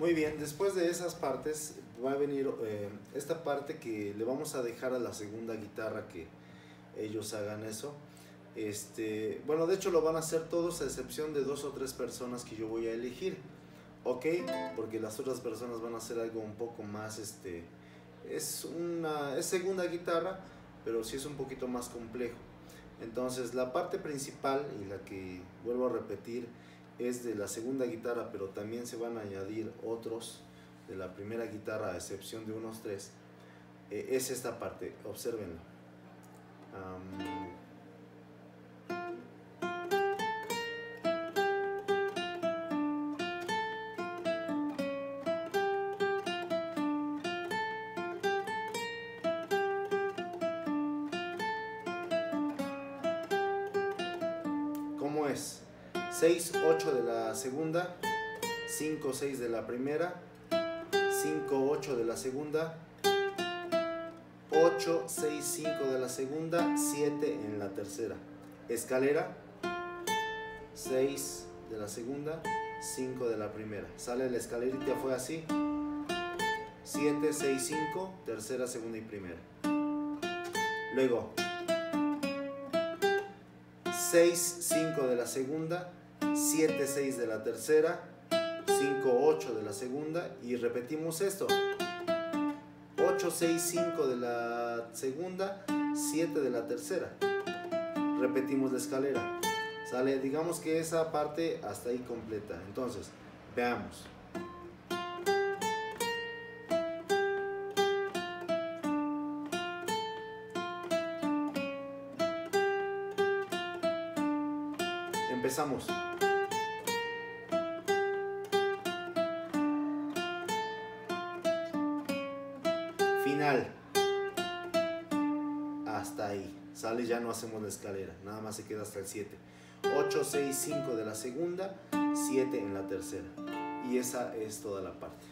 Muy bien, después de esas partes va a venir eh, esta parte que le vamos a dejar a la segunda guitarra que ellos hagan eso. Este, bueno, de hecho lo van a hacer todos a excepción de dos o tres personas que yo voy a elegir. ¿Ok? Porque las otras personas van a hacer algo un poco más, este, es una, es segunda guitarra, pero sí es un poquito más complejo. Entonces la parte principal y la que vuelvo a repetir es de la segunda guitarra, pero también se van a añadir otros de la primera guitarra a excepción de unos tres. Eh, es esta parte, observenlo. ¿Cómo es? 6, 8 de la segunda, 5, 6 de la primera, 5, 8 de la segunda, 8, 6, 5 de la segunda, 7 en la tercera. Escalera, 6 de la segunda, 5 de la primera. Sale la escalerita, fue así. 7, 6, 5, tercera, segunda y primera. Luego, 6, 5 de la segunda, 7, 6 de la tercera, 5, 8 de la segunda y repetimos esto. 8, 6, 5 de la segunda, 7 de la tercera. Repetimos la escalera. Sale, digamos que esa parte hasta ahí completa. Entonces, veamos. Empezamos. Final. Hasta ahí. Sale, ya no hacemos la escalera. Nada más se queda hasta el 7. 8, 6, 5 de la segunda, 7 en la tercera. Y esa es toda la parte.